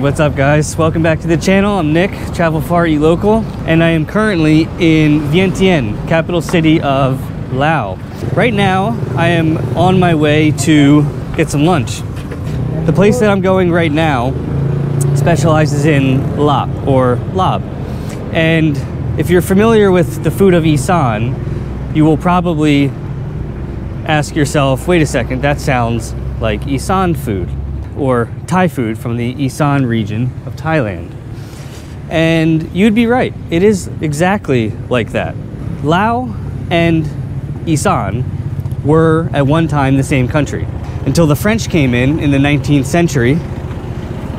what's up guys? Welcome back to the channel. I'm Nick, Travel Far Eat Local, and I am currently in Vientiane, capital city of Laos. Right now, I am on my way to get some lunch. The place that I'm going right now specializes in lap or lab. And if you're familiar with the food of Isan, you will probably ask yourself, wait a second, that sounds like Isan food or Thai food from the Isan region of Thailand. And you'd be right, it is exactly like that. Lao and Isan were at one time the same country until the French came in in the 19th century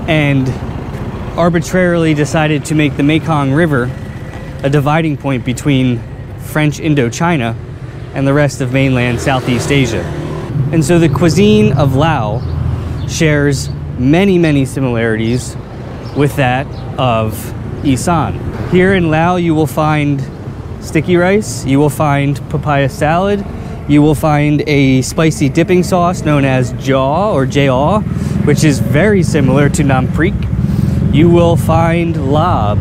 and arbitrarily decided to make the Mekong River a dividing point between French Indochina and the rest of mainland Southeast Asia. And so the cuisine of Lao shares many, many similarities with that of Isan. Here in Lao, you will find sticky rice, you will find papaya salad, you will find a spicy dipping sauce known as jaw or jaw, which is very similar to nam prik. You will find lab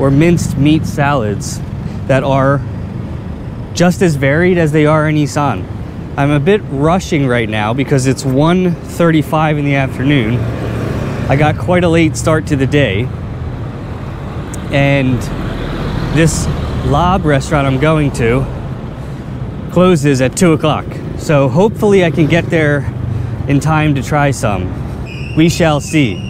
or minced meat salads that are just as varied as they are in Isan. I'm a bit rushing right now because it's 1.35 in the afternoon. I got quite a late start to the day. And this Lab restaurant I'm going to closes at 2 o'clock. So hopefully I can get there in time to try some. We shall see.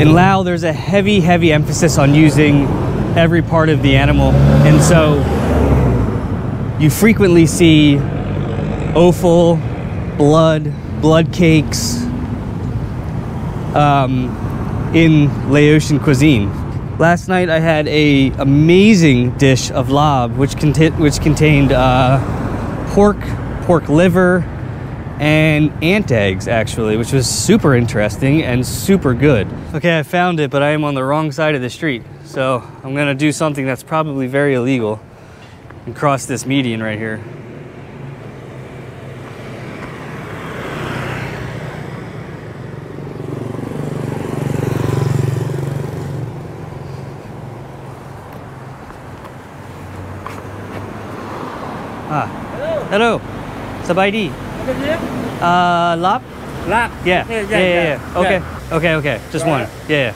In Lao, there's a heavy, heavy emphasis on using every part of the animal. And so you frequently see offal, blood, blood cakes um, in Laotian cuisine. Last night I had a amazing dish of lab, which, which contained uh, pork, pork liver, and ant eggs actually, which was super interesting and super good. Okay, I found it, but I am on the wrong side of the street. So I'm gonna do something that's probably very illegal and cross this median right here. Ah. Hello. Hello. Sabaydi. Uh, lap? Lap. Yeah. Yeah, Yeah, yeah, yeah, yeah. yeah. Okay. Yeah. Okay, okay. Just one. Yeah.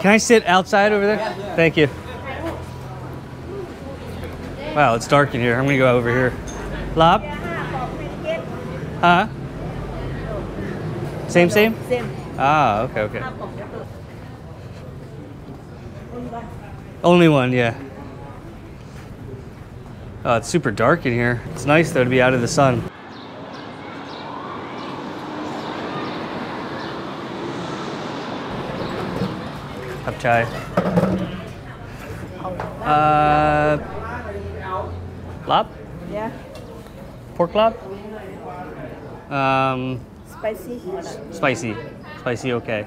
Can I sit outside over there? Thank you. Wow, it's dark in here. I'm gonna go over here. Lap? Huh? Same, same? Same. Ah, okay, okay. Only one, yeah. Oh, it's super dark in here. It's nice though to be out of the sun. Cup chai. Uh, lap? Yeah. Pork lap? Um, Spicy. spicy. Spicy, okay.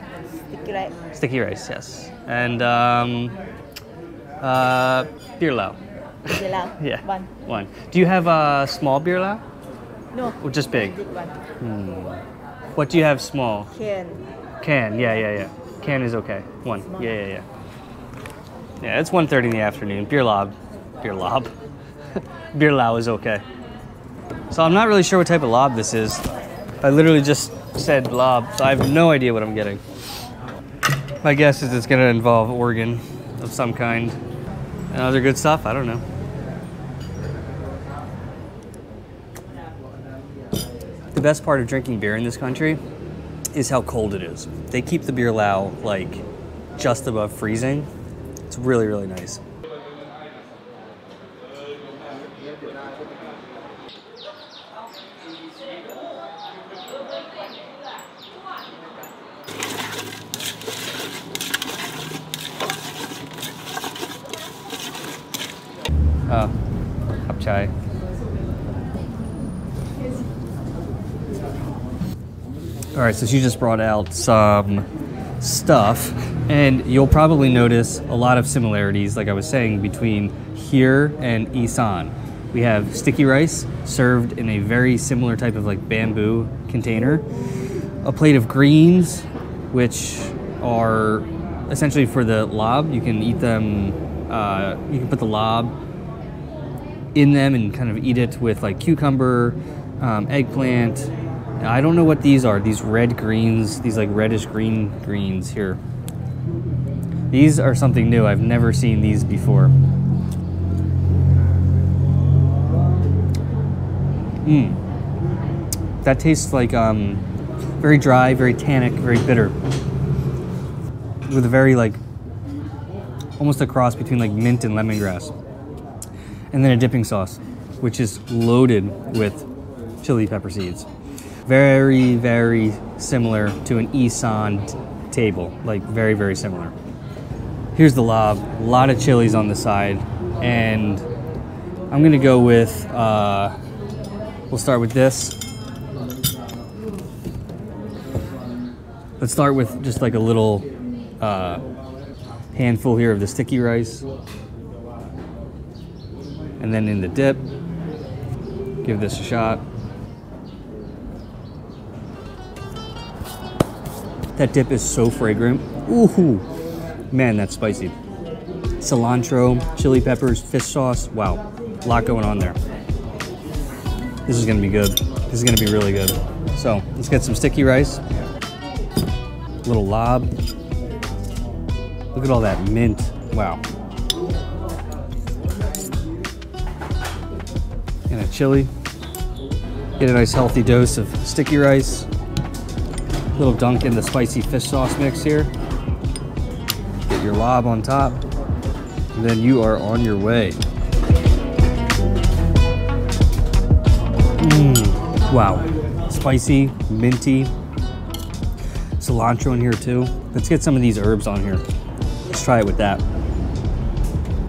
Sticky rice. Sticky rice, yes. And um, uh, beer lao. Jelau. Yeah. One. One. Do you have a small beer lao? No. Or just big? Big one. What do you have small? Can. Can, yeah, yeah, yeah. Can is okay. One. Small. Yeah, yeah, yeah. Yeah, it's 1.30 in the afternoon. Beer lob. Beer lob. beer lao is okay. So I'm not really sure what type of laap this is. I literally just said laap, so I have no idea what I'm getting. My guess is it's gonna involve organ of some kind. And other good stuff, I don't know. The best part of drinking beer in this country is how cold it is. They keep the beer lao like just above freezing. It's really, really nice. Oh, cup chai. All right, so she just brought out some stuff, and you'll probably notice a lot of similarities, like I was saying, between here and Isan. We have sticky rice served in a very similar type of like bamboo container, a plate of greens, which are essentially for the laap. You can eat them, uh, you can put the laap in them and kind of eat it with like cucumber, um, eggplant. I don't know what these are. These red greens, these like reddish green greens here. These are something new. I've never seen these before. Mmm. That tastes like um, very dry, very tannic, very bitter. With a very like, almost a cross between like mint and lemongrass. And then a dipping sauce, which is loaded with chili pepper seeds. Very, very similar to an Isan table, like very, very similar. Here's the laap, a lot of chilies on the side, and I'm gonna go with, uh, we'll start with this. Let's start with just like a little uh, handful here of the sticky rice. And then in the dip, give this a shot. That dip is so fragrant. Ooh, man, that's spicy. Cilantro, chili peppers, fish sauce. Wow, a lot going on there. This is gonna be good. This is gonna be really good. So let's get some sticky rice. A little laap. Look at all that mint. Wow. And a chili. Get a nice healthy dose of sticky rice. Little dunk in the spicy fish sauce mix here. Get your laap on top. And then you are on your way. Mmm. Wow. Spicy, minty. Cilantro in here too. Let's get some of these herbs on here. Let's try it with that.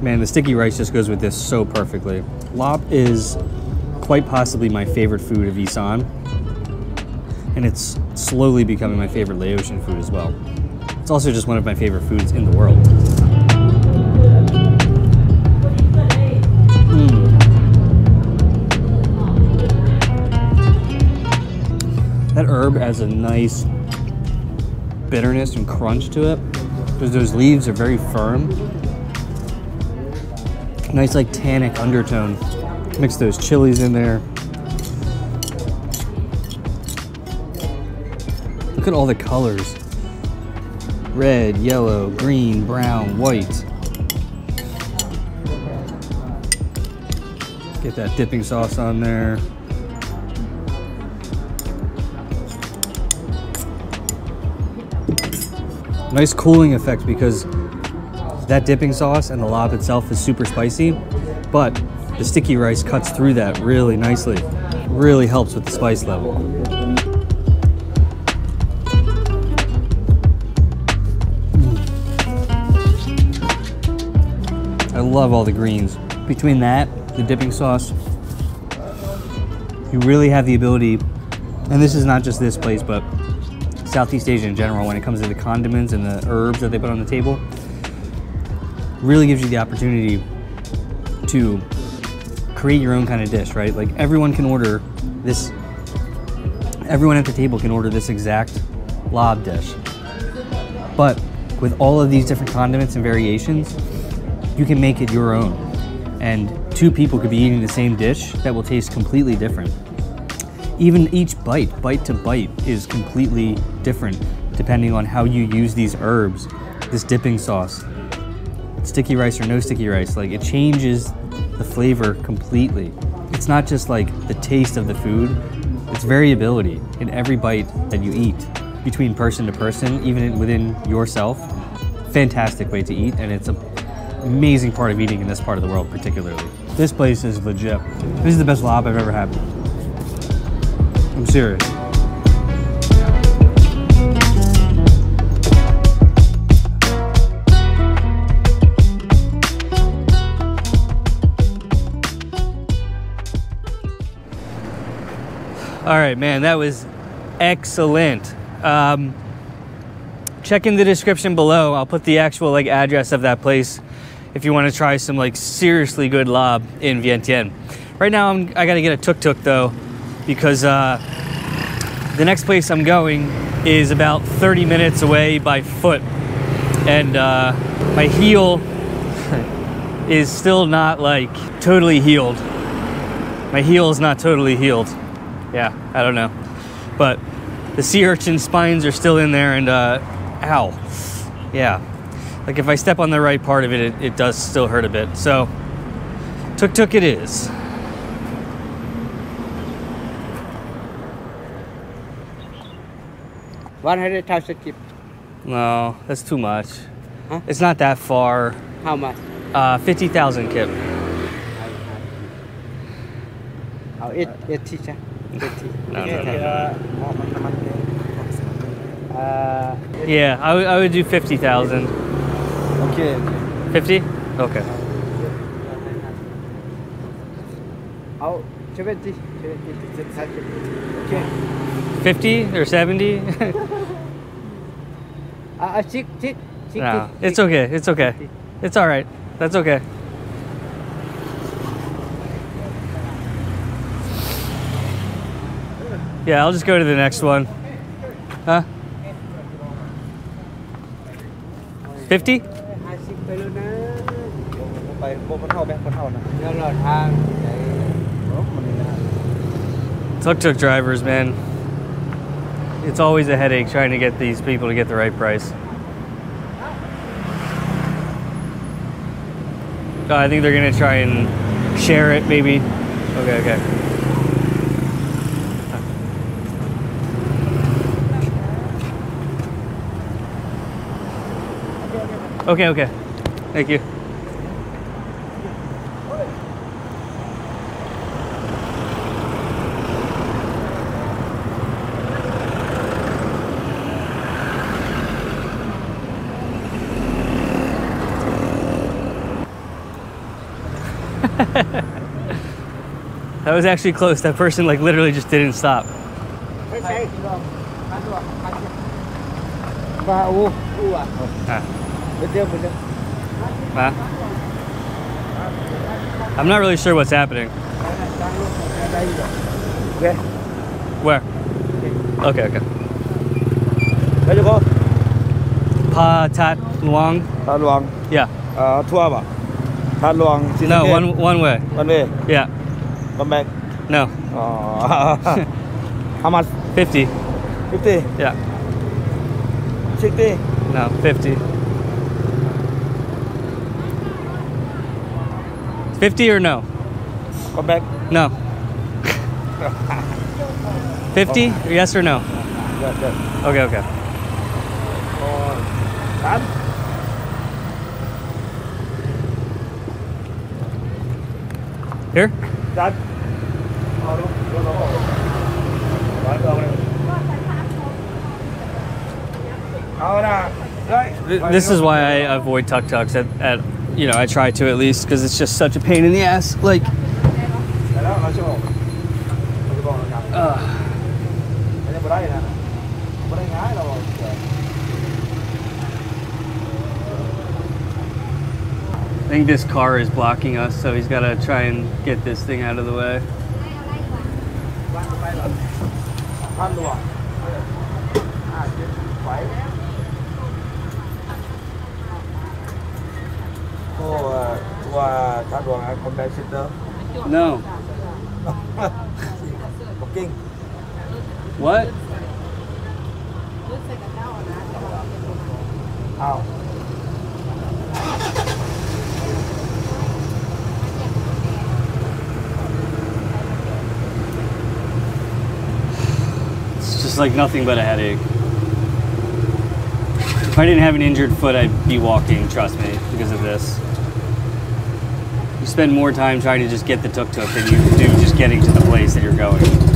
Man, the sticky rice just goes with this so perfectly. Laap is quite possibly my favorite food of Isan. And it's slowly becoming my favorite Laotian food as well. It's also just one of my favorite foods in the world. Mm. That herb has a nice bitterness and crunch to it because those leaves are very firm. Nice like tannic undertone. Mix those chilies in there. Look at all the colors. Red, yellow, green, brown, white. Get that dipping sauce on there. Nice cooling effect because that dipping sauce and the laap itself is super spicy, but the sticky rice cuts through that really nicely. Really helps with the spice level. Love all the greens. Between that, the dipping sauce, you really have the ability, and this is not just this place, but Southeast Asia in general, when it comes to the condiments and the herbs that they put on the table, really gives you the opportunity to create your own kind of dish, right? Like everyone can order this, everyone at the table can order this exact laap dish. But with all of these different condiments and variations, you can make it your own. And two people could be eating the same dish that will taste completely different. Even each bite, bite to bite, is completely different depending on how you use these herbs, this dipping sauce, sticky rice or no sticky rice. Like it changes the flavor completely. It's not just like the taste of the food, it's variability in every bite that you eat between person to person, even within yourself. Fantastic way to eat, and it's an amazing part of eating in this part of the world, particularly. This place is legit. This is the best laap I've ever had. I'm serious. All right, man, that was excellent. Um, check in the description below. I'll put the actual like address of that place if you want to try some like seriously good laap in Vientiane. Right now, I'm, I got to get a tuk tuk though because uh, the next place I'm going is about 30 minutes away by foot, and uh, my heel is still not like totally healed. My heel is not totally healed. Yeah, I don't know, but the sea urchin spines are still in there, and uh, ow, yeah. Like if I step on the right part of it, it, it does still hurt a bit. So, tuk tuk it is. One hundred thousand kip. No, that's too much. Huh? It's not that far. How much? Uh, 50,000 kip. Oh, eight, eighty, cha. Eighty. No, Okay, no, thank no. Uh, Yeah, I I would do 50,000. Okay. 50? Okay. Oh, seventy. Seventy. Okay. 50 or 70? Uh, uh, no, it's okay. It's okay. It's all right. That's okay. Yeah, I'll just go to the next one. Huh? 50? ไปพวกมันเท่าแบงค์มันเท่านะ เดี๋ยวรอทางไหน รถมันนี่นะ Tuk tuk drivers, man. It's always a headache trying to get these people to get the right price. Oh, I think they're gonna try and share it, maybe. Okay, okay. Okay, okay. Thank you. that was actually close. That person like literally just didn't stop. I'm not really sure what's happening. Where? Where? Okay, okay. Where you go? Pha That Luang. Luang. Yeah. Uh, two hours. How long? No, one one way. One way. Yeah. Come back. No. Oh. How much? Fifty. Fifty. Yeah. Sixty. No, fifty. Fifty or no? Come back. No. Fifty? Yes or no? Yes, yes. Okay, okay. Oh, Done. Th- This is why I avoid tuk tuks at, at you know, I try to at least because it's just such a pain in the ass. Like, แ I think this car is blocking us, so he's got to try and get this thing out of the way. No. what? Ow. Just like nothing but a headache. If I didn't have an injured foot, I'd be walking, trust me, because of this. You spend more time trying to just get the tuk tuk than you do just getting to the place that you're going.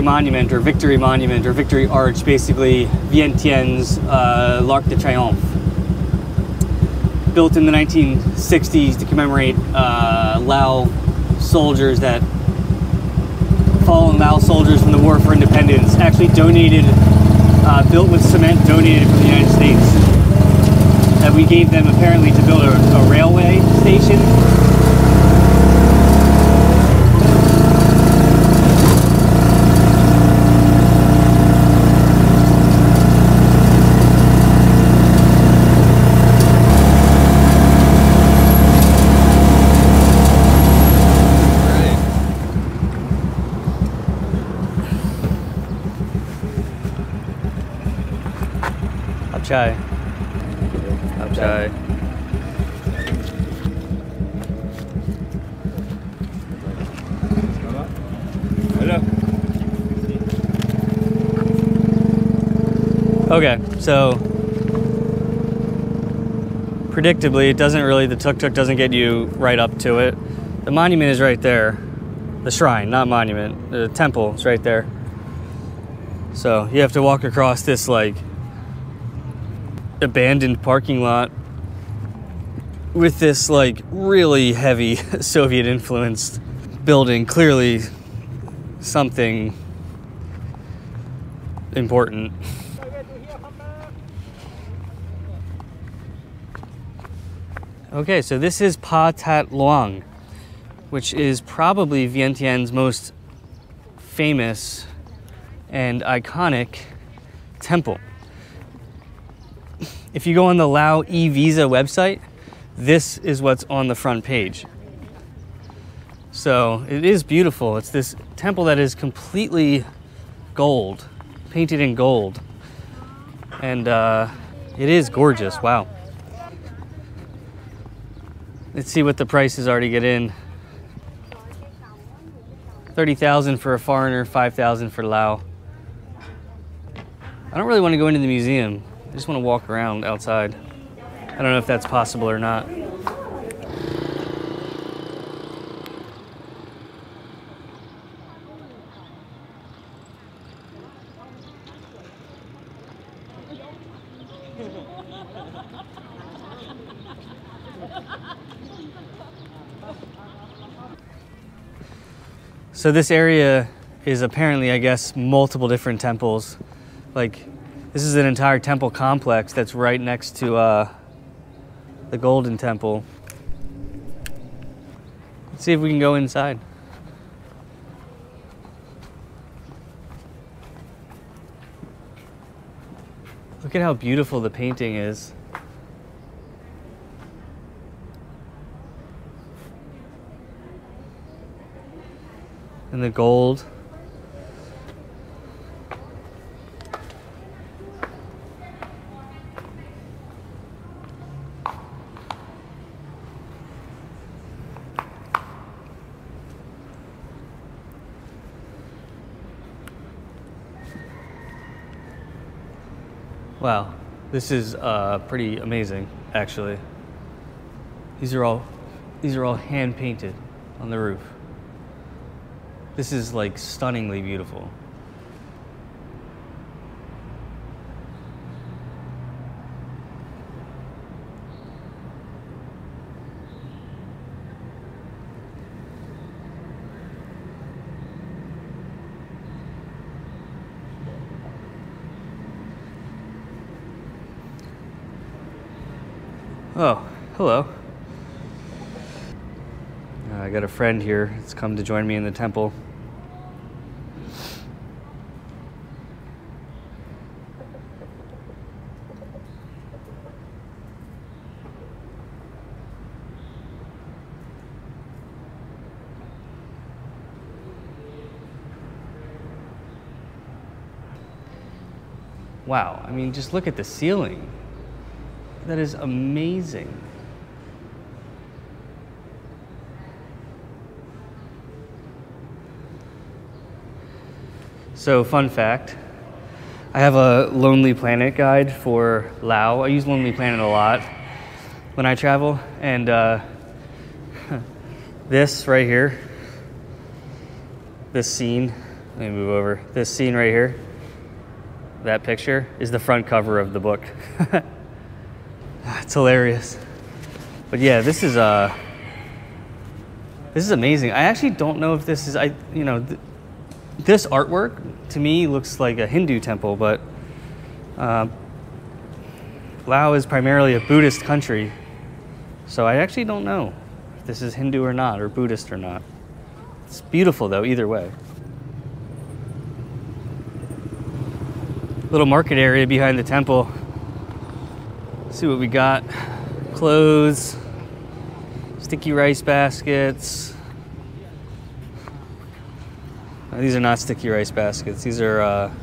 Monument or Victory Monument or Victory Arch, basically Vientiane's uh, L'Arc de Triomphe. Built in the 1960s to commemorate uh, Lao soldiers that fallen Lao soldiers from the War for Independence, actually donated, uh, built with cement donated from the United States. That we gave them apparently to build a, a railway station Up. Hello. Okay, so predictably, it doesn't really, the tuk tuk doesn't get you right up to it. The monument is right there. The shrine, not monument. The temple is right there. So you have to walk across this like abandoned parking lot with this like really heavy Soviet influenced building. Clearly something important. Okay, so this is Pha That Luang, which is probably Vientiane's most famous and iconic temple. If you go on the Lao e-visa website, this is what's on the front page. So it is beautiful. It's this temple that is completely gold, painted in gold. And uh, it is gorgeous. Wow. Let's see what the prices are to get in. 30,000 for a foreigner, 5,000 for Lao. I don't really want to go into the museum. I just want to walk around outside. I don't know if that's possible or not. So this area is apparently, I guess, multiple different temples. Like, this is an entire temple complex that's right next to uh, the Golden Temple. Let's see if we can go inside. Look at how beautiful the painting is. And the gold. Wow, this is uh, pretty amazing, actually. These are all, these are all hand painted on the roof. This is like stunningly beautiful. Oh, hello. Uh, I got a friend here that's come to join me in the temple. Wow, I mean, just look at the ceiling. That is amazing. So, fun fact I have a Lonely Planet guide for Lao. I use Lonely Planet a lot when I travel, and uh, this right here, this scene Let me move over. This scene right here, that picture, is the front cover of the book. it's hilarious. But yeah, this is uh this is amazing. I actually don't know if this is I you know th- this artwork to me looks like a Hindu temple, but uh, Laos is primarily a Buddhist country, so I actually don't know if this is Hindu or not, or Buddhist or not. It's beautiful though, either way. Little market area behind the temple. See what we got. Clothes, sticky rice baskets. These are not sticky rice baskets. These are uh,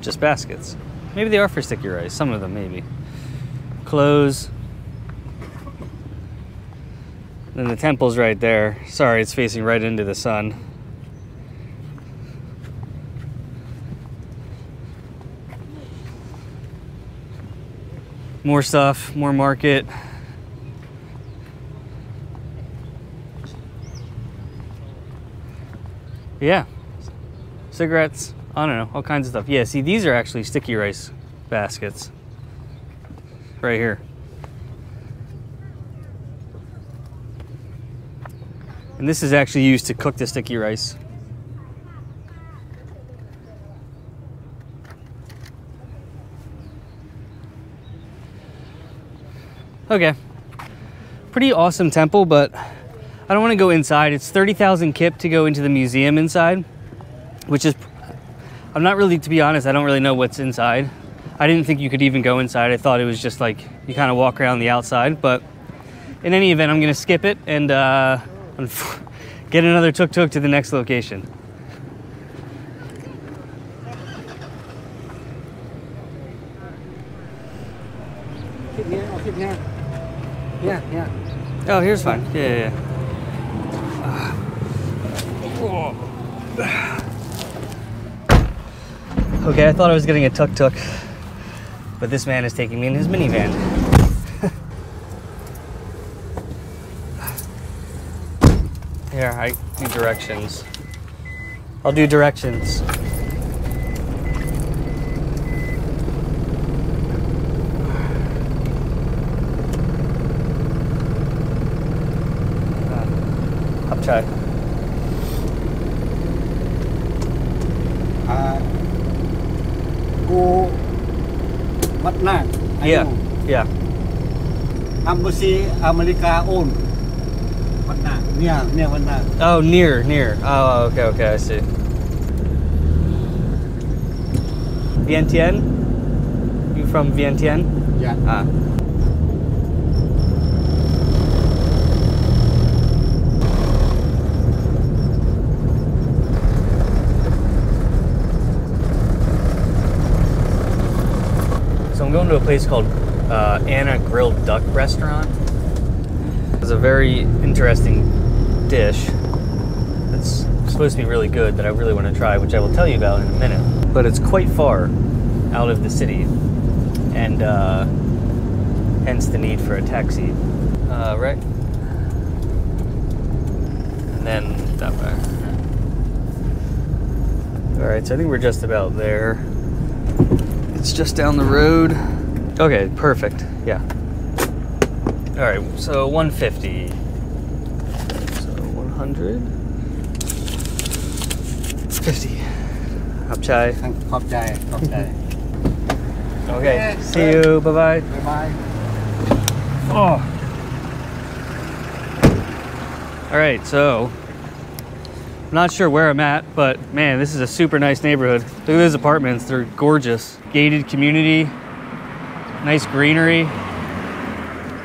just baskets. Maybe they are for sticky rice. Some of them, maybe. Clothes. Then the temple's right there. Sorry, it's facing right into the sun. More stuff, more market. Yeah. Cigarettes, I don't know, all kinds of stuff. Yeah, see, these are actually sticky rice baskets. Right here. And this is actually used to cook the sticky rice. Okay. Pretty awesome temple, but I don't want to go inside. It's 30,000 kip to go into the museum inside, which is, I'm not really, to be honest, I don't really know what's inside. I didn't think you could even go inside. I thought it was just like you kind of walk around the outside, but in any event, I'm going to skip it and uh, get another tuk tuk to the next location. Sit here or sit here. Yeah, yeah. Oh, here's fine. Yeah, yeah, yeah. Okay, I thought I was getting a tuk tuk, but this man is taking me in his minivan. Here, I do directions. I'll do directions. Chai. Uh, go Nang. I Yeah, know. yeah. Embassy America own. Wat Nang. Near, near Wat Nang. Oh, near, near. Oh, okay, okay, I see. Vientiane? You from Vientiane? Yeah. Ah. So I'm going to a place called uh, Anna Grilled Duck Restaurant. It's a very interesting dish that's supposed to be really good that I really want to try, which I will tell you about in a minute. But it's quite far out of the city, and uh, hence the need for a taxi. Uh, right? And then that way. All right, so I think we're just about there. It's just down the road. Okay, perfect. Yeah. All right, so 150. So 100. 50. Hop chai. Hop chai. Hop chai. okay, see you. Bye-bye. Bye-bye. Oh. All right, so I'm not sure where I'm at, but man, this is a super nice neighborhood. Look at those apartments, they're gorgeous. Gated community, nice greenery.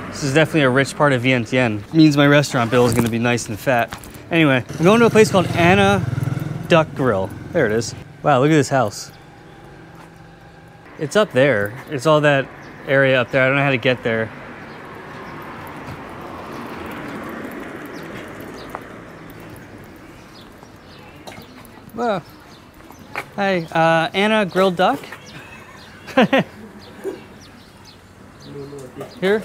This is definitely a rich part of Vientiane. Means my restaurant bill is going to be nice and fat. Anyway, I'm going to a place called Anna Duck Grill. There it is. Wow, look at this house. It's up there. It's all that area up there. I don't know how to get there. Whoa. Hi, uh, Anna Grilled Duck? here?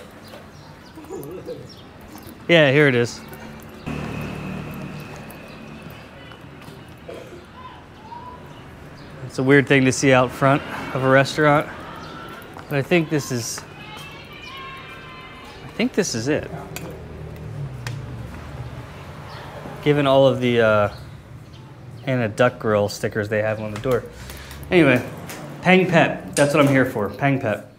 Yeah, here it is. It's a weird thing to see out front of a restaurant. But I think this is I think this is it. Given all of the uh, Anna Duck Grill stickers they have on the door. Anyway, Pang Pet. That's what I'm here for. Pang Pet.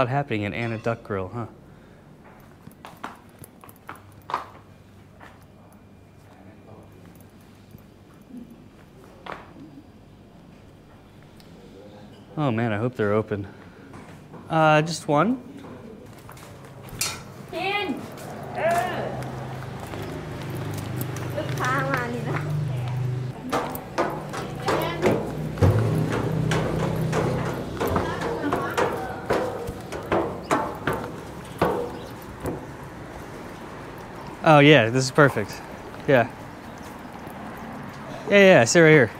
Lot happening at Anna Duck Grill, huh? Oh man, I hope they're open. Uh, just one. Oh, yeah, this is perfect. Yeah. Yeah, yeah, See sit right here.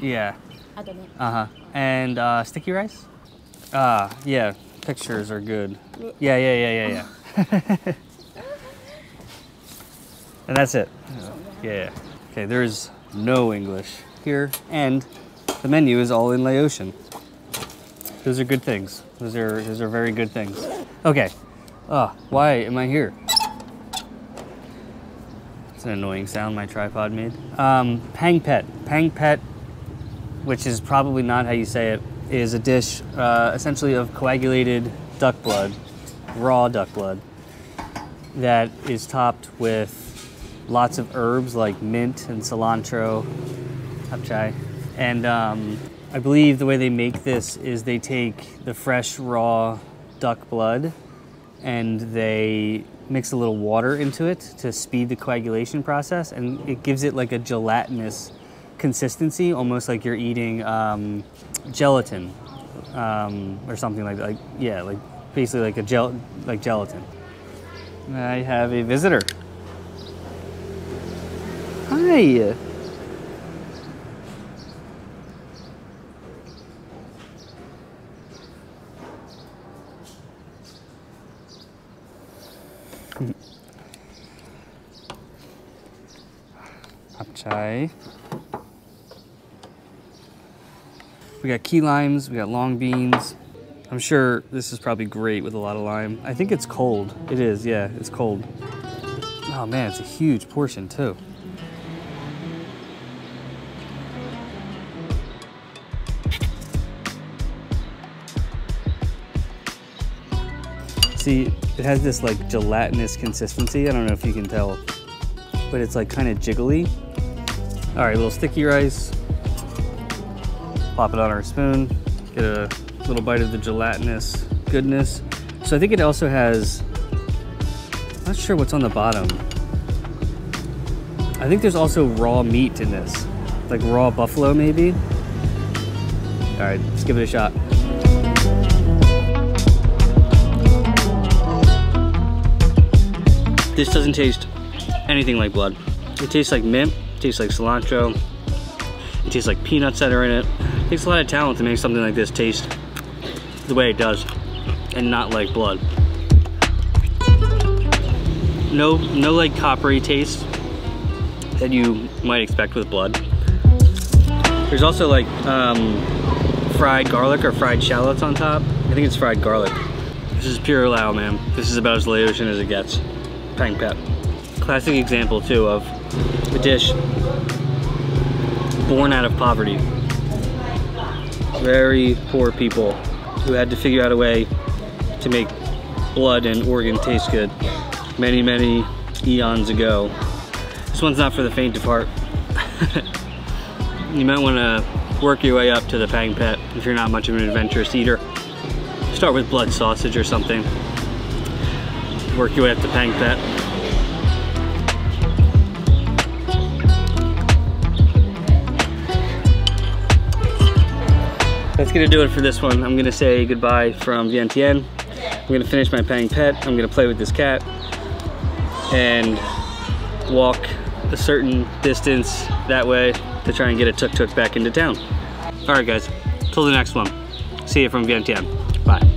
Yeah. Uh huh. And uh, sticky rice? Ah, uh, yeah. Pictures are good. Yeah, yeah, yeah, yeah, yeah. and that's it. Yeah. Okay, there's no English here, and the menu is all in Laotian. Those are good things. Those are those are very good things. Okay. Ah, why am I here? It's an annoying sound my tripod made. Um, Pang Pet. Pang Pet which is probably not how you say it, is a dish uh, essentially of coagulated duck blood, raw duck blood, that is topped with lots of herbs like mint and cilantro, hapchai. And um, I believe the way they make this is they take the fresh raw duck blood and they mix a little water into it to speed the coagulation process. And it gives it like a gelatinous consistency almost like you're eating um, gelatin um, or something like that. Like yeah like basically like a gel like gelatin. I have a visitor. Hi We got key limes, we got long beans. I'm sure this is probably great with a lot of lime. I think it's cold. It is, yeah, it's cold. Oh man, it's a huge portion too. See, it has this like gelatinous consistency. I don't know if you can tell, but it's like kind of jiggly. All right, a little sticky rice. Pop it on our spoon. Get a little bite of the gelatinous goodness. So I think it also has, not sure what's on the bottom. I think there's also raw meat in this, like raw buffalo maybe. All right, let's give it a shot. This doesn't taste anything like blood. It tastes like mint, tastes like cilantro, it tastes like peanuts that are in it. It takes a lot of talent to make something like this taste the way it does and not like blood. No, no like coppery taste that you might expect with blood. There's also like um, fried garlic or fried shallots on top. I think it's fried garlic. This is pure Lao, man. This is about as Laotian as it gets. Pang Pet. Classic example too of a dish born out of poverty. Very poor people who had to figure out a way to make blood and organ taste good many, many eons ago. This one's not for the faint of heart. you might want to work your way up to the Pang Pet if you're not much of an adventurous eater. Start with blood sausage or something. Work your way up to Pang Pet. That's gonna do it for this one. I'm gonna say goodbye from Vientiane. I'm gonna finish my Pang Pet. I'm gonna play with this cat. And walk a certain distance that way to try and get a tuk-tuk back into town. All right, guys, till the next one. See you from Vientiane. Bye.